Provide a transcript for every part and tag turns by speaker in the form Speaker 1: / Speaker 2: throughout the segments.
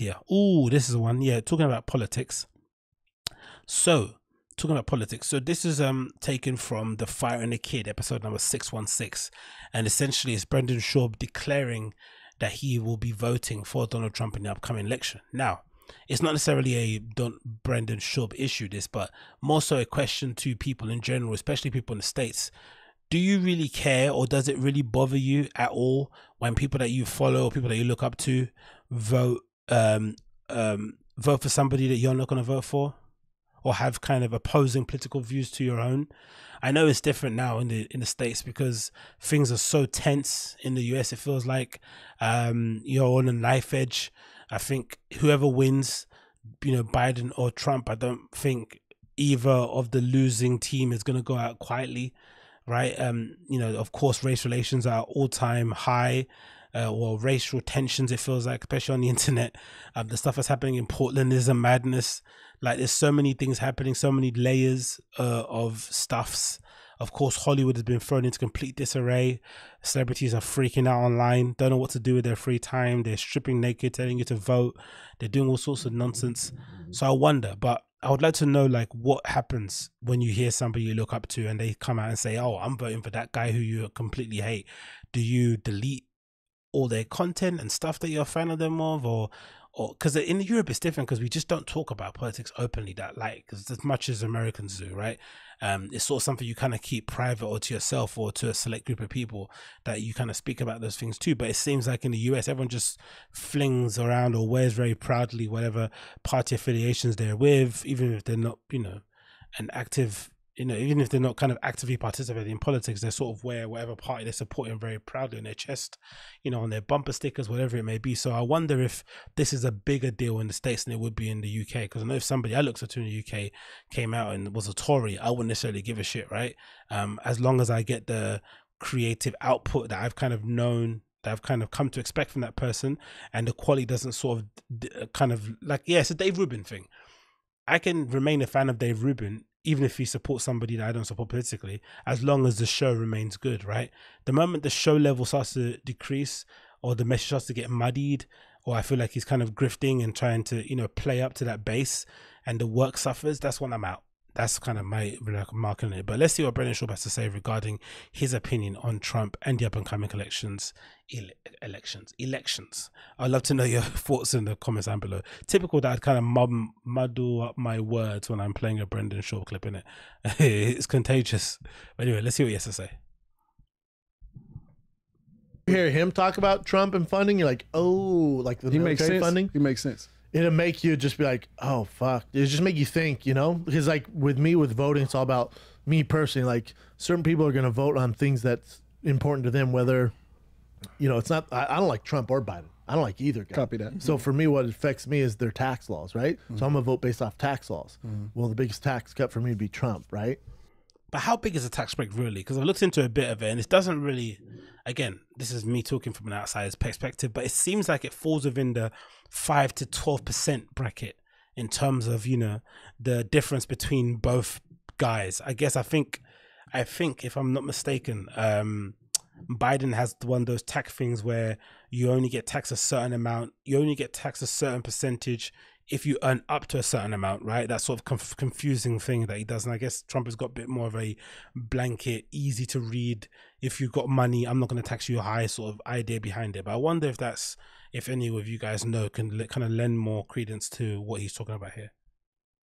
Speaker 1: here. Oh, this is one. Yeah, talking about politics. So, talking about politics. So this is um taken from the Fighter and the Kid episode number six one six, and essentially it's Brendan Schaub declaring that he will be voting for Donald Trump in the upcoming election. Now, it's not necessarily a Don Brendan Schaub issue, this, but more so a question to people in general, especially people in the states. Do you really care, or does it really bother you at all when people that you follow or people that you look up to vote um um vote for somebody that you're not going to vote for? or have kind of opposing political views to your own. I know it's different now in the in the states because things are so tense in the US. It feels like um, you're on a knife edge. I think whoever wins, you know, Biden or Trump, I don't think either of the losing team is going to go out quietly, right? Um, you know, of course, race relations are all time high. Uh, or racial tensions, it feels like, especially on the internet. Um, the stuff that's happening in Portland is a madness. Like there's so many things happening, so many layers uh, of stuffs. Of course, Hollywood has been thrown into complete disarray. Celebrities are freaking out online, don't know what to do with their free time. They're stripping naked, telling you to vote. They're doing all sorts of nonsense. So I wonder, but I would like to know like what happens when you hear somebody you look up to and they come out and say, "Oh, I'm voting for that guy who you completely hate." Do you delete all their content and stuff that you're a fan of them of, or or because in Europe it's different because we just don't talk about politics openly that like as much as Americans do, right? Um, it's sort of something you kind of keep private or to yourself or to a select group of people that you kind of speak about those things too. But it seems like in the US, everyone just flings around or wears very proudly whatever party affiliations they're with, even if they're not, you know, an active you know, even if they're not kind of actively participating in politics, they sort of wear whatever party they're supporting very proudly on their chest, you know, on their bumper stickers, whatever it may be. So I wonder if this is a bigger deal in the States than it would be in the UK. Because I know if somebody I looked at in the UK came out and was a Tory, I wouldn't necessarily give a shit, right? Um, as long as I get the creative output that I've kind of known that I've kind of come to expect from that person, and the quality doesn't sort of kind of like yeah, it's a Dave Rubin thing. I can remain a fan of Dave Rubin even if you support somebody that I don't support politically, as long as the show remains good, right? The moment the show level starts to decrease or the message starts to get muddied, or I feel like he's kind of grifting and trying to, you know, play up to that base and the work suffers, that's when I'm out that's kind of my like, mark on it. But let's see what Brendan Schaub has to say regarding his opinion on Trump and the up and coming elections. Ele- elections, elections. I'd love to know your thoughts in the comments down below. Typical that I'd kind of mud- muddle up my words when I'm playing a Brendan Schaub clip in it. it's contagious. But anyway, let's see what he has to say.
Speaker 2: You hear him talk about Trump and funding, you're like, oh, like the
Speaker 3: he
Speaker 2: military
Speaker 3: makes sense.
Speaker 2: funding.
Speaker 3: He makes sense
Speaker 2: it'll make you just be like, oh fuck. It just make you think, you know? Because like with me with voting, it's all about me personally. Like certain people are gonna vote on things that's important to them, whether you know, it's not I, I don't like Trump or Biden. I don't like either guy.
Speaker 3: Copy that.
Speaker 2: So for me, what affects me is their tax laws, right? Mm-hmm. So I'm gonna vote based off tax laws. Mm-hmm. Well, the biggest tax cut for me would be Trump, right?
Speaker 1: But how big is a tax break really? Because I've looked into a bit of it, and it doesn't really. Again, this is me talking from an outsider's perspective, but it seems like it falls within the five to twelve percent bracket in terms of you know the difference between both guys. I guess I think, I think if I'm not mistaken, um, Biden has one of those tax things where you only get taxed a certain amount, you only get taxed a certain percentage if you earn up to a certain amount, right? That sort of conf- confusing thing that he does. And I guess Trump has got a bit more of a blanket, easy to read. If you've got money, I'm not going to tax you high sort of idea behind it. But I wonder if that's, if any of you guys know, can l- kind of lend more credence to what he's talking about here.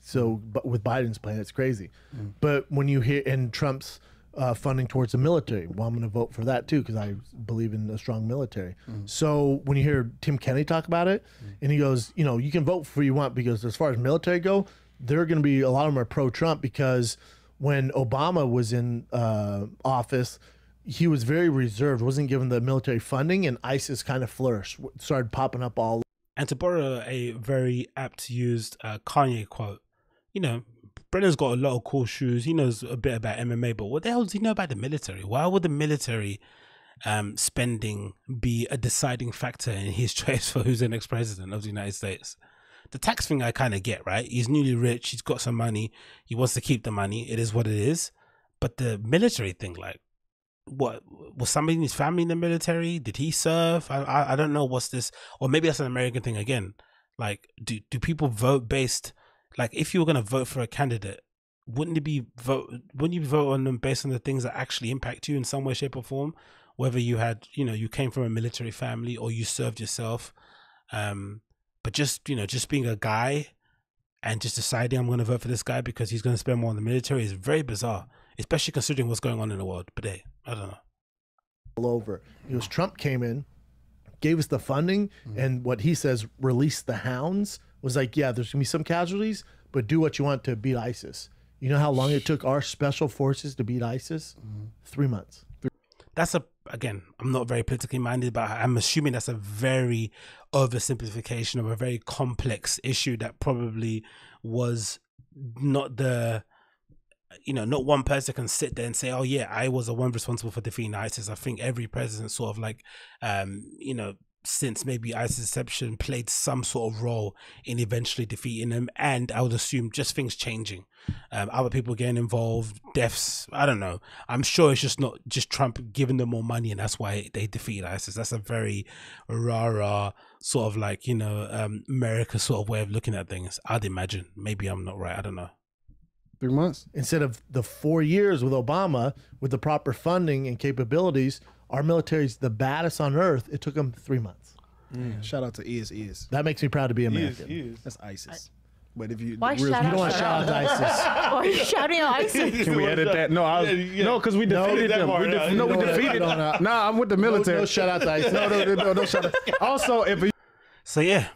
Speaker 2: So, but with Biden's plan, it's crazy. Mm. But when you hear, in Trump's, uh, funding towards the military. Well, I'm going to vote for that too because I believe in a strong military. Mm. So when you hear Tim Kennedy talk about it, mm. and he goes, you know, you can vote for you want because as far as military go, they're going to be a lot of them are pro Trump because when Obama was in uh, office, he was very reserved, wasn't given the military funding, and ISIS kind of flourished, started popping up all.
Speaker 1: And to borrow a very apt used uh, Kanye quote, you know, Brendan's got a lot of cool shoes. He knows a bit about MMA, but what the hell does he know about the military? Why would the military um, spending be a deciding factor in his choice for who's the next president of the United States? The tax thing I kind of get, right? He's newly rich. He's got some money. He wants to keep the money. It is what it is. But the military thing, like, what was somebody in his family in the military? Did he serve? I, I, I don't know what's this, or maybe that's an American thing again Like, do do people vote based? Like, if you were gonna vote for a candidate, wouldn't it be vote? Wouldn't you vote on them based on the things that actually impact you in some way, shape, or form? Whether you had, you know, you came from a military family or you served yourself, um, but just you know, just being a guy and just deciding I'm going to vote for this guy because he's going to spend more on the military is very bizarre, especially considering what's going on in the world. But hey, I don't know.
Speaker 2: All over. It was Trump came in, gave us the funding,
Speaker 1: Mm-hmm.
Speaker 2: and what he says, release the hounds, was like, yeah, there's gonna be some casualties, but do what you want to beat ISIS. You know how long it took our special forces to beat ISIS?
Speaker 1: Mm-hmm.
Speaker 2: Three months.
Speaker 1: That's a again. I'm not very politically minded, but I'm assuming that's a very oversimplification of a very complex issue that probably was not the you know, not one person can sit there and say, "Oh yeah, I was the one responsible for defeating ISIS." I think every president, sort of like, um, you know, since maybe ISIS Deception played some sort of role in eventually defeating them. And I would assume just things changing, um, other people getting involved, deaths. I don't know. I'm sure it's just not just Trump giving them more money, and that's why they defeated ISIS. That's a very rah rah sort of like you know, um, America sort of way of looking at things. I'd imagine. Maybe I'm not right. I don't know.
Speaker 3: Three months.
Speaker 2: Instead of the four years with Obama, with the proper funding and capabilities, our military's the baddest on earth. It took them three months.
Speaker 3: Shout out to Is Is.
Speaker 2: That makes me proud to be
Speaker 4: He is,
Speaker 2: American.
Speaker 4: he is.
Speaker 3: That's ISIS. But if you
Speaker 5: Why
Speaker 3: real-
Speaker 5: shout
Speaker 2: You don't want to shout out to ISIS.
Speaker 5: Why are you shouting out ISIS?
Speaker 3: Can we edit that? No, I was,
Speaker 4: Yeah, yeah.
Speaker 3: no, because we defeated
Speaker 4: that
Speaker 3: them. We def- no, we
Speaker 2: No, no,
Speaker 3: defeated.
Speaker 2: no, no.
Speaker 3: Nah, I'm with the military.
Speaker 2: no shout out to ISIS.
Speaker 3: no, no, no, no, shout out. Also, if you
Speaker 1: So yeah,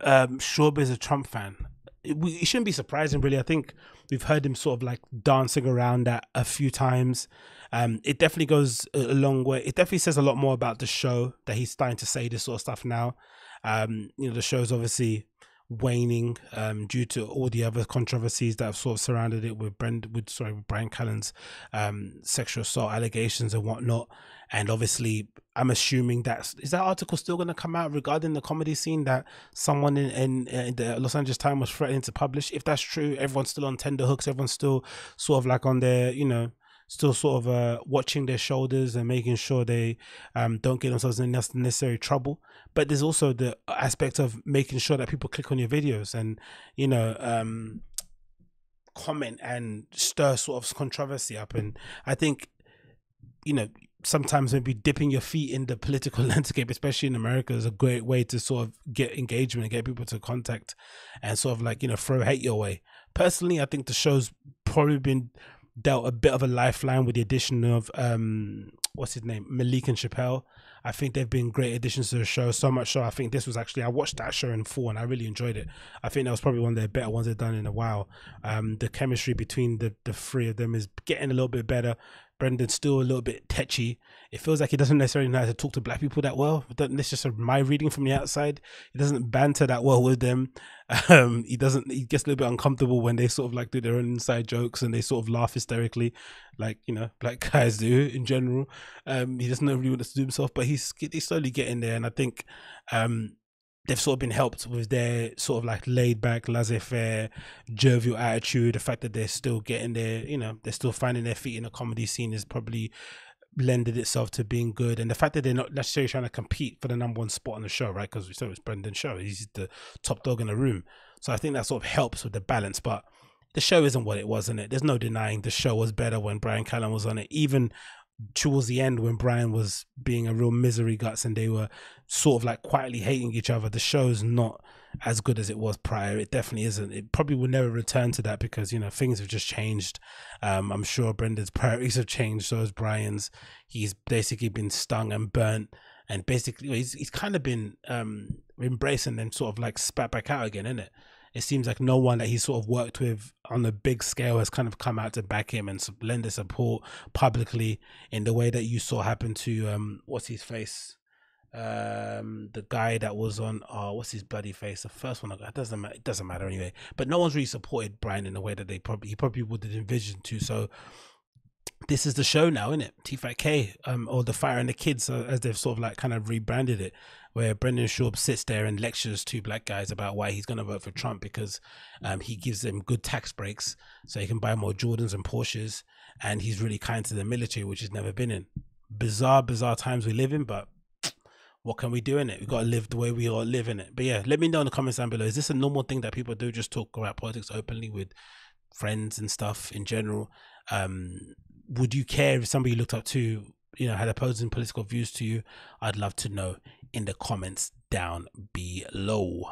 Speaker 1: um, Schaub is a Trump fan. It, we, it shouldn't be surprising, really. I think we've heard him sort of like dancing around that a few times. Um, it definitely goes a, long way. It definitely says a lot more about the show that he's starting to say this sort of stuff now. Um, you know, the show's obviously waning um, due to all the other controversies that have sort of surrounded it with Brent, with sorry, with Bryan Callen's um, sexual assault allegations and whatnot. And obviously, I'm assuming that is that article still going to come out regarding the comedy scene that someone in, in, in the Los Angeles Times was threatening to publish. If that's true, everyone's still on tender hooks. Everyone's still sort of like on their, you know, still sort of uh, watching their shoulders and making sure they um, don't get themselves in unnecessary trouble. But there's also the aspect of making sure that people click on your videos and you know um, comment and stir sort of controversy up. And I think you know sometimes maybe dipping your feet in the political landscape, especially in America, is a great way to sort of get engagement and get people to contact and sort of like you know throw hate your way. Personally, I think the show's probably been dealt a bit of a lifeline with the addition of um what's his name Malik and Chappelle. I think they've been great additions to the show. So much so, I think this was actually I watched that show in full and I really enjoyed it. I think that was probably one of their better ones they've done in a while. Um, the chemistry between the the three of them is getting a little bit better. Brendan's still a little bit tetchy. It feels like he doesn't necessarily know how to talk to black people that well. That's just my reading from the outside. He doesn't banter that well with them. Um, he doesn't. He gets a little bit uncomfortable when they sort of like do their own inside jokes and they sort of laugh hysterically, like you know black guys do in general. Um, he doesn't know really what to do himself, but he's he's slowly getting there, and I think um, they've sort of been helped with their sort of like laid back, laissez faire, jovial attitude. The fact that they're still getting their, you know, they're still finding their feet in the comedy scene is probably lended itself to being good. And the fact that they're not necessarily trying to compete for the number one spot on the show, right? Because we saw it's Brendan's show. He's the top dog in the room. So I think that sort of helps with the balance. But the show isn't what it was, in it? There's no denying the show was better when Bryan Callen was on it. Even towards the end when Bryan was being a real misery guts and they were sort of like quietly hating each other, the show's not as good as it was prior. It definitely isn't. It probably will never return to that because, you know, things have just changed. Um, I'm sure Brendan's priorities have changed, so has Bryan's. He's basically been stung and burnt and basically he's he's kind of been um embraced and then sort of like spat back out again, isn't it? It seems like no one that he's sort of worked with on a big scale has kind of come out to back him and lend his support publicly in the way that you saw happen to um what's his face? Um the guy that was on oh what's his bloody face? The first one it doesn't matter it doesn't matter anyway. But no one's really supported Bryan in the way that they probably he probably would have envisioned to. So this is the show now, isn't it? T5K, um, or the Fighter and the Kids, uh, as they've sort of like kind of rebranded it, where Brendan Schaub sits there and lectures two black guys about why he's going to vote for Trump because um, he gives them good tax breaks so he can buy more Jordans and Porsches, and he's really kind to the military, which he's never been in. Bizarre, bizarre times we live in, but what can we do in it? We've got to live the way we all live in it. But yeah, let me know in the comments down below. Is this a normal thing that people do? Just talk about politics openly with friends and stuff in general. Um, would you care if somebody you looked up to, you know, had opposing political views to you? I'd love to know in the comments down below.